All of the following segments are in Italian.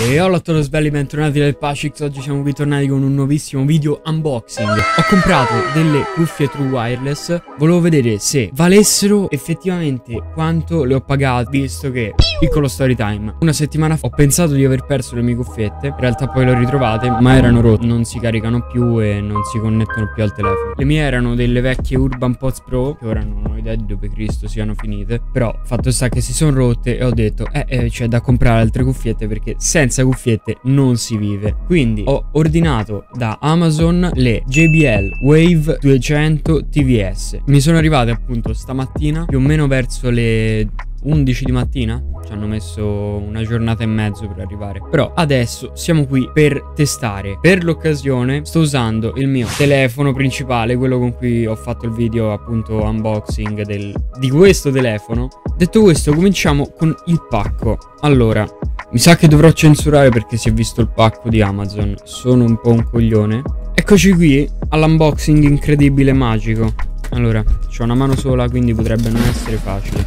E hola a tutti belli, bentornati nel Pacix, oggi siamo qui tornati con un nuovissimo video unboxing. Ho comprato delle cuffie True Wireless, volevo vedere se valessero effettivamente quanto le ho pagate Visto che, piccolo story time, una settimana fa ho pensato di aver perso le mie cuffiette. In realtà poi le ho ritrovate, ma erano rotte, non si caricano più e non si connettono più al telefono. Le mie erano delle vecchie Urban Pods Pro, che ora non ho idea di dove Cristo siano finite. Però, fatto sta che si sono rotte e ho detto, eh, eh c'è da comprare altre cuffiette perché senza senza cuffiette non si vive. Quindi ho ordinato da Amazon le JBL Wave 200 TVS. Mi sono arrivate appunto stamattina, più o meno verso le 11 di mattina. Ci hanno messo una giornata e mezzo per arrivare. Però adesso siamo qui per testare. Per l'occasione sto usando il mio telefono principale quello con cui ho fatto il video appunto unboxing del, di questo telefono. Detto questo cominciamo con il pacco. Allora mi sa che dovrò censurare perché si è visto il pacco di Amazon. Sono un po' un coglione. Eccoci qui all'unboxing incredibile magico. Allora, ho una mano sola quindi potrebbe non essere facile.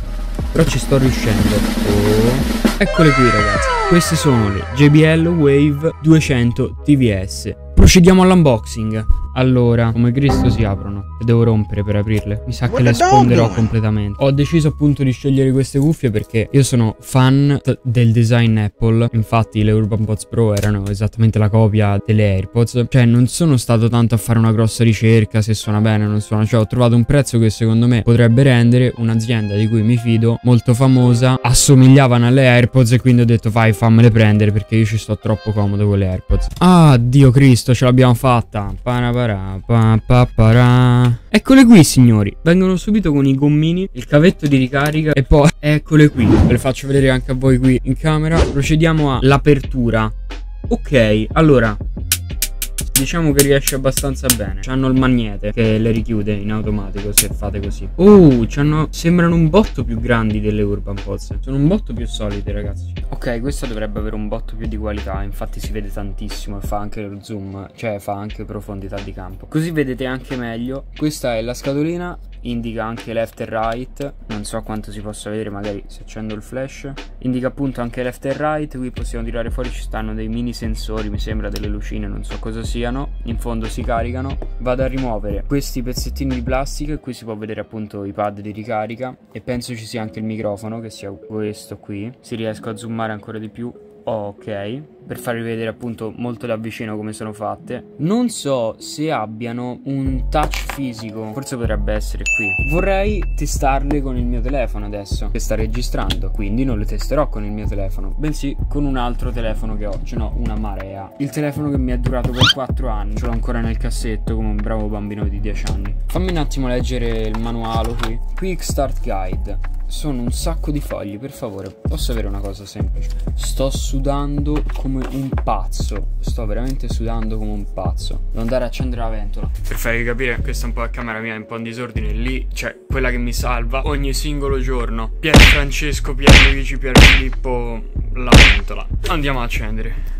Però ci sto riuscendo. Oh. Eccole qui ragazzi. Queste sono le JBL Wave 200 TVS. Procediamo all'unboxing. Allora, come Cristo si aprono? E devo rompere per aprirle. Mi sa che le sfonderò completamente. Ho deciso appunto di scegliere queste cuffie perché io sono fan del design Apple. Infatti le Urban Pods Pro erano esattamente la copia delle AirPods. Cioè non sono stato tanto a fare una grossa ricerca se suona bene o non suona. Cioè ho trovato un prezzo che secondo me potrebbe rendere un'azienda di cui mi fido molto famosa. Assomigliavano alle AirPods e quindi ho detto vai fammele prendere perché io ci sto troppo comodo con le AirPods. Ah, Dio Cristo, ce l'abbiamo fatta. Paraparà, pa, pa, para. Eccole qui, signori. Vengono subito con i gommini, il cavetto di ricarica e poi eccole qui. Ve le faccio vedere anche a voi qui in camera. Procediamo all'apertura. Ok, allora diciamo che riesce abbastanza bene. C'hanno il magnete che le richiude in automatico se fate così. Oh, sembrano un botto più grandi delle Urban Pods. Sono un botto più solide, ragazzi. Ok, questa dovrebbe avere un botto più di qualità. Infatti si vede tantissimo e fa anche lo zoom, cioè fa anche profondità di campo. Così vedete anche meglio. Questa è la scatolina indica anche left e right non so quanto si possa vedere magari se accendo il flash. Indica appunto anche left e right qui possiamo tirare fuori ci stanno dei mini sensori mi sembra delle lucine non so cosa siano. In fondo si caricano. Vado a rimuovere questi pezzettini di plastica qui si può vedere appunto i pad di ricarica. E penso ci sia anche il microfono che sia questo qui. Se riesco a zoomare ancora di più ok. Per farvi vedere appunto molto da vicino come sono fatte. Non so se abbiano un touch fisico. Forse potrebbe essere qui. Vorrei testarle con il mio telefono adesso che sta registrando. Quindi non le testerò con il mio telefono bensì con un altro telefono che ho. Ce n'ho una marea. Il telefono che mi è durato per 4 anni. Ce l'ho ancora nel cassetto come un bravo bambino di 10 anni. Fammi un attimo leggere il manuale qui. Quick start guide sono un sacco di fogli, per favore, posso avere una cosa semplice? Sto sudando come un pazzo, sto veramente sudando come un pazzo. Devo andare a accendere la ventola. Per farvi capire, questa è un po' la camera mia, è un po' in disordine. Lì c'è quella che mi salva ogni singolo giorno. Pier Francesco, Pier Luigi, Pier Filippo, la ventola. Andiamo a accendere.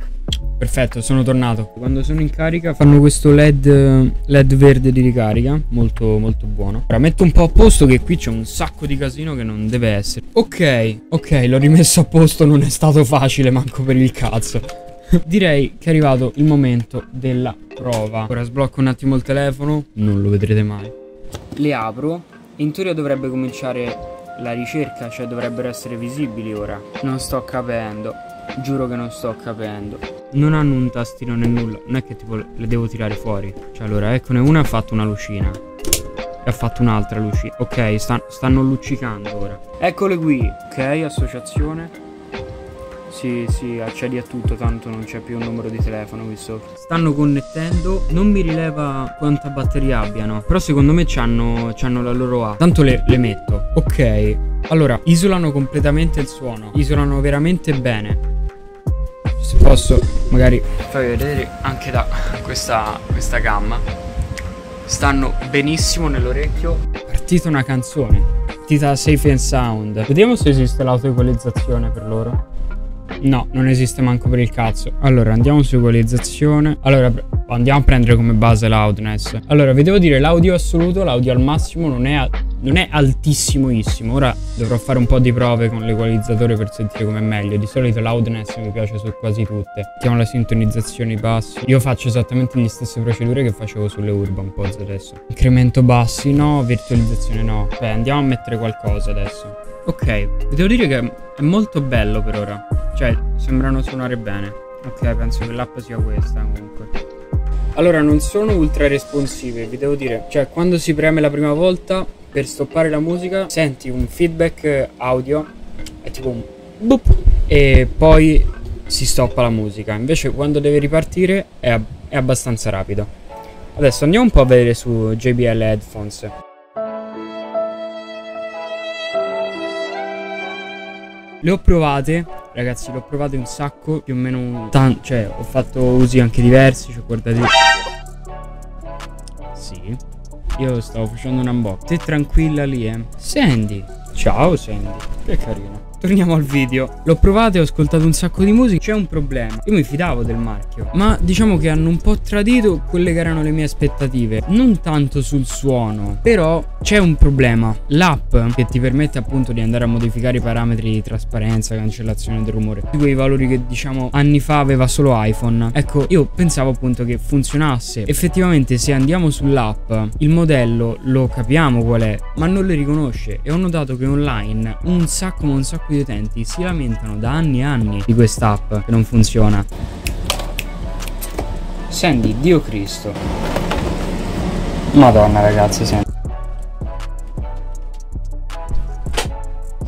Perfetto, sono tornato. Quando sono in carica fanno questo LED, LED verde di ricarica, molto molto buono. Ora metto un po' a posto che qui c'è un sacco di casino che non deve essere. Ok, ok, l'ho rimesso a posto, non è stato facile manco per il cazzo. Direi che è arrivato il momento della prova. Ora sblocco un attimo il telefono, non lo vedrete mai. Le apro, in teoria dovrebbe cominciare la ricerca, cioè dovrebbero essere visibili ora. Non sto capendo. Giuro che non sto capendo. Non hanno un tastino né nulla. Non è che tipo le devo tirare fuori. Cioè allora, eccone una ha fatto una lucina. E ha fatto un'altra lucina. Ok, sta, stanno luccicando ora. Eccole qui. Ok, associazione. Sì, sì, accedi a tutto, tanto non c'è più un numero di telefono qui sopra. Stanno connettendo, non mi rileva quanta batteria abbiano, però secondo me c'hanno, la loro A. Tanto le, le metto. Ok, allora, isolano completamente il suono, isolano veramente bene se posso magari. Farvi vedere anche da questa, questa gamma. Stanno benissimo nell'orecchio. È partita una canzone partita Safe and Sound. Vediamo se esiste l'autoequalizzazione per loro. No non esiste manco per il cazzo. Allora andiamo su equalizzazione. Allora andiamo a prendere come base loudness allora vi devo dire l'audio assoluto l'audio al massimo non è non è altissimissimo. Ora dovrò fare un po' di prove con l'equalizzatore per sentire com'è meglio. Di solito loudness mi piace su quasi tutte. Mettiamo la sintonizzazione bassi. Io faccio esattamente le stesse procedure che facevo sulle Urban Pods adesso. Incremento bassi no, virtualizzazione no. Beh, andiamo a mettere qualcosa adesso. Ok, devo dire che è molto bello per ora. Cioè, sembrano suonare bene. Ok, penso che l'app sia questa comunque. Allora, non sono ultra responsive, vi devo dire. Cioè, quando si preme la prima volta per stoppare la musica, senti un feedback audio, è tipo un boop, e poi si stoppa la musica. Invece, quando deve ripartire, è, è abbastanza rapido. Adesso andiamo un po' a vedere su JBL Headphones. Le ho provate, ragazzi, le ho provate un sacco, più o meno cioè ho fatto usi anche diversi, cioè guardate. Sì. Io stavo facendo un unboxing. Te tranquilla lì, eh. Sandy. Ciao Sandy. Che carino. Torniamo al video. L'ho provato e ho ascoltato un sacco di musica. C'è un problema. Io mi fidavo del marchio. Ma diciamo che hanno un po' tradito quelle che erano le mie aspettative. Non tanto sul suono. Però c'è un problema. L'app che ti permette appunto di andare a modificare i parametri di trasparenza, cancellazione del rumore. Di quei valori che diciamo anni fa aveva solo iPhone. Ecco, io pensavo appunto che funzionasse. Effettivamente se andiamo sull'app il modello lo capiamo qual è. Ma non le riconosce. E ho notato che online un sacco ma un sacco di utenti si lamentano da anni e anni di quest'app che non funziona. Sandy, Dio Cristo. Madonna ragazzi, senti.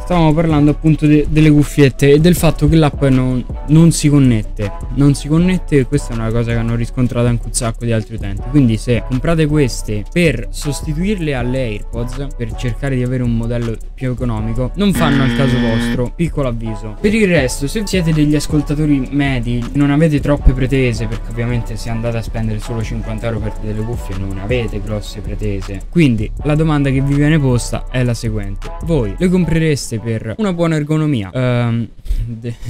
Stavamo parlando appunto de delle cuffiette e del fatto che l'app non, non, si connette. Non si connette questa è una cosa che hanno riscontrato anche un sacco di altri utenti. Quindi se comprate queste per sostituirle alle AirPods, per cercare di avere un modello più economico, non fanno al caso vostro. Piccolo avviso. Per il resto, se siete degli ascoltatori medi, non avete troppe pretese, perché ovviamente se andate a spendere solo 50 euro per delle cuffie non avete grosse pretese. Quindi la domanda che vi viene posta è la seguente. Voi le comprereste per una buona ergonomia. Um,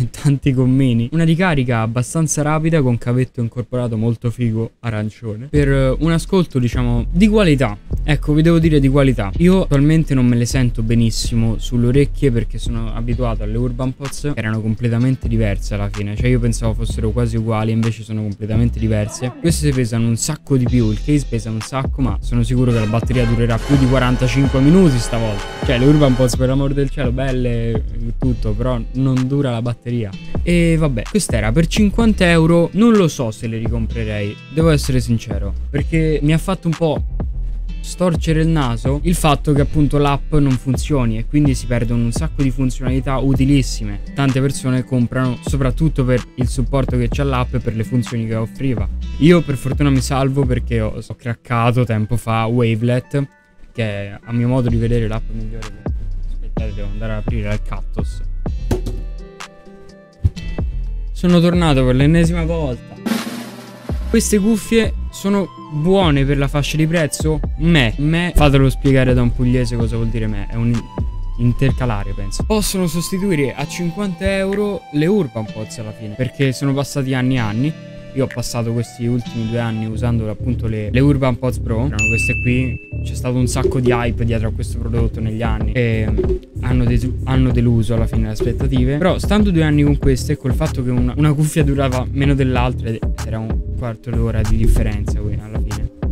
tanti gommini. Una ricarica abbastanza rapida con cavetto incorporato molto figo arancione. Per un ascolto, diciamo, di qualità. Ecco, vi devo dire di qualità. Io attualmente non me le sento benissimo sulle orecchie perché sono abituato alle Urban Pods che erano completamente diverse alla fine. Cioè io pensavo fossero quasi uguali, invece sono completamente diverse. Queste pesano un sacco di più, il case pesa un sacco, ma sono sicuro che la batteria durerà più di 45 minuti stavolta. Cioè le Urban Pods per l'amor del cielo belle tutto, però non dura la batteria. E vabbè, questa per 50 euro, non lo so se le ricomprerei, devo essere sincero, perché mi ha fatto un po' storcere il naso il fatto che appunto l'app non funzioni e quindi si perdono un sacco di funzionalità utilissime. Tante persone comprano soprattutto per il supporto che c'ha l'app e per le funzioni che offriva. Io per fortuna mi salvo perché ho, ho craccato tempo fa Wavelet, che è a mio modo di vedere l'app migliore Aspettate, devo andare ad aprire il cactus. Sono tornato per l'ennesima volta. Queste cuffie sono buone per la fascia di prezzo? Me, me, fatelo spiegare da un pugliese cosa vuol dire me. È un intercalare penso. Possono sostituire a 50 euro le Urban Pods alla fine perché sono passati anni e anni. Io ho passato questi ultimi due anni usando appunto le, le Urban Pods Pro. Erano queste qui c'è stato un sacco di hype dietro a questo prodotto negli anni. E hanno, de hanno deluso alla fine le aspettative. Però stando due anni con queste col fatto che una, una cuffia durava meno dell'altra era un quarto d'ora di differenza alla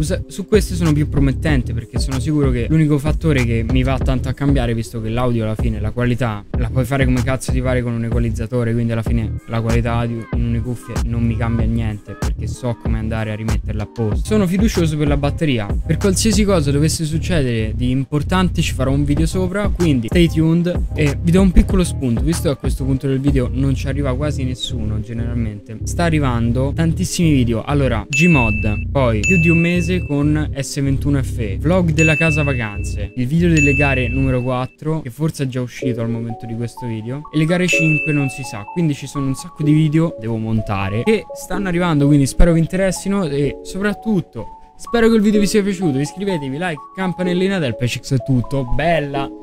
fine su queste sono più promettente perché sono sicuro che l'unico fattore che mi va tanto a cambiare visto che l'audio alla fine la qualità la puoi fare come cazzo ti pare con un equalizzatore quindi alla fine la qualità di una cuffia non mi cambia niente perché so come andare a rimetterla a posto. Sono fiducioso per la batteria. Per qualsiasi cosa dovesse succedere di importante ci farò un video sopra quindi stay tuned e vi do un piccolo spunto. Visto che a questo punto del video non ci arriva quasi nessuno generalmente sta arrivando tantissimi video. Allora Gmod poi più di un mese mese con S21FE, vlog della casa vacanze, il video delle gare numero 4 che forse è già uscito al momento di questo video. E le gare 5 non si sa, quindi ci sono un sacco di video devo montare che stanno arrivando, quindi spero vi interessino e soprattutto spero che il video vi sia piaciuto, iscrivetevi, like, campanellina del PCX è tutto, bella!